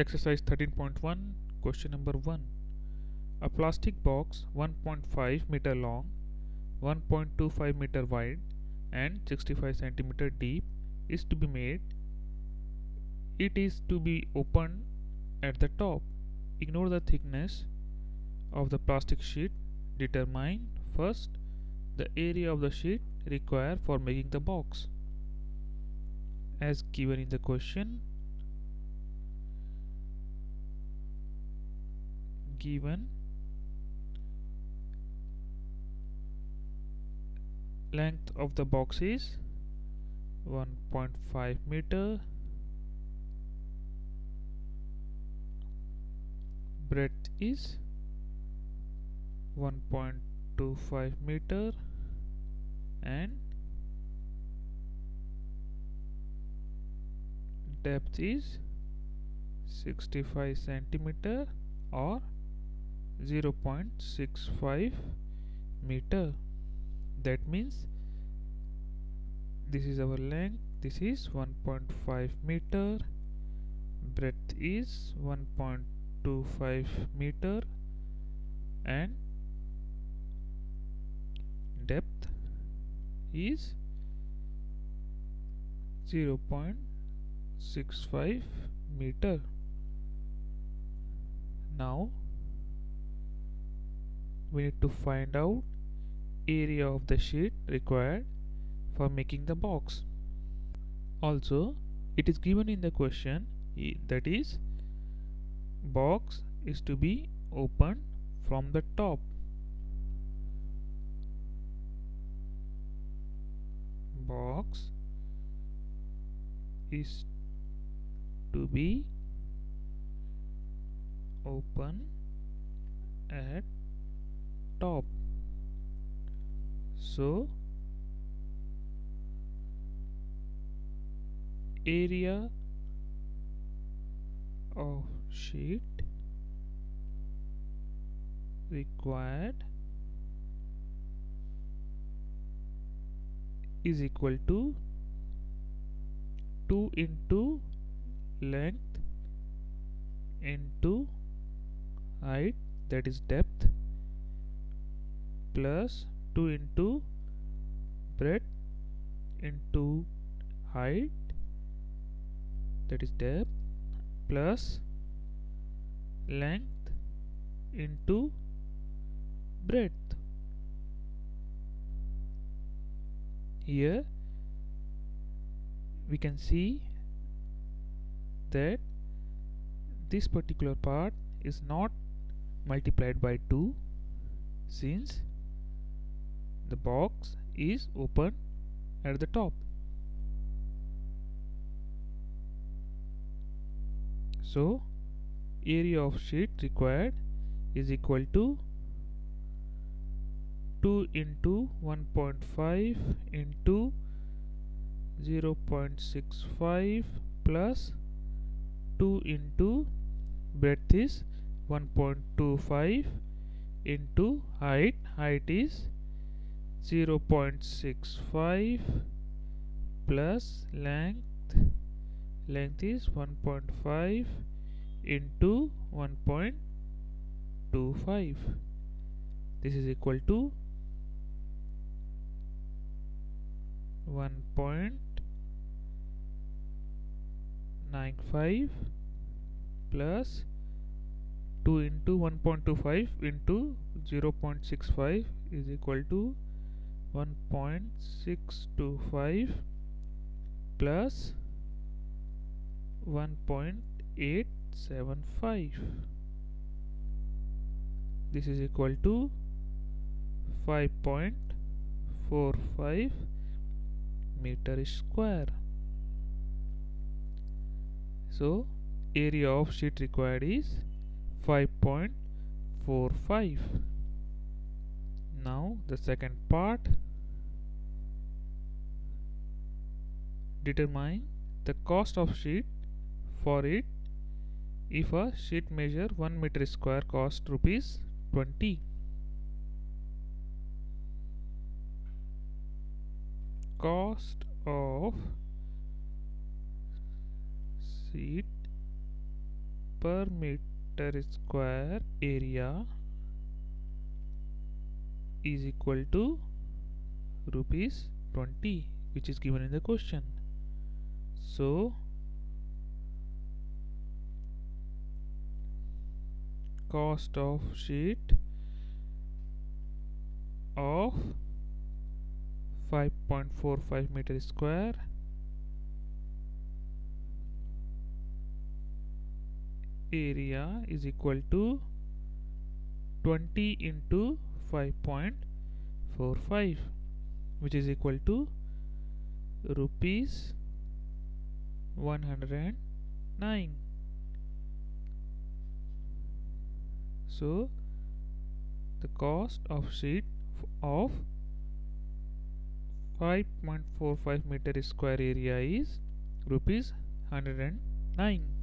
Exercise 13.1 Question number 1 A plastic box 1.5 meter long, 1.25 meter wide and 65 centimeter deep is to be made. It is to be opened at the top. Ignore the thickness of the plastic sheet. Determine first the area of the sheet required for making the box. As given in the question, given. Length of the box is 1.5 meter. Breadth is 1.25 meter. And depth is 65 centimeter or 0.65 meter. That means this is our length this is 1.5 meter. Breadth is 1.25 meter. And depth is 0.65 meter. Now we need to find out area of the sheet required for making the box. Also it is given in the question that is box is to be opened from the top. Box is to be open at top. So area of sheet required is equal to 2 into length into height that is depth plus 2 into breadth into height that is depth plus length into breadth. Here we can see that this particular part is not multiplied by 2 since the box is open at the top. So area of sheet required is equal to 2 into 1.5 into 0.65 plus 2 into breadth is 1.25 into height height is 0.65 plus length length is 1.5 into 1.25 this is equal to 1.95 plus 2 into 1.25 into 0.65 is equal to 1.625 plus 1.875 this is equal to 5.45 meter square. So area of sheet required is 5.45 now the second part determine the cost of sheet for it if a sheet measure 1 meter square cost rupees 20 cost of sheet per meter square area is equal to rupees 20 which is given in the question so cost of sheet of 5.45 meter square area is equal to 20 into 5.45 which is equal to rupees 109 so the cost of sheet of 5.45 meter square area is rupees 109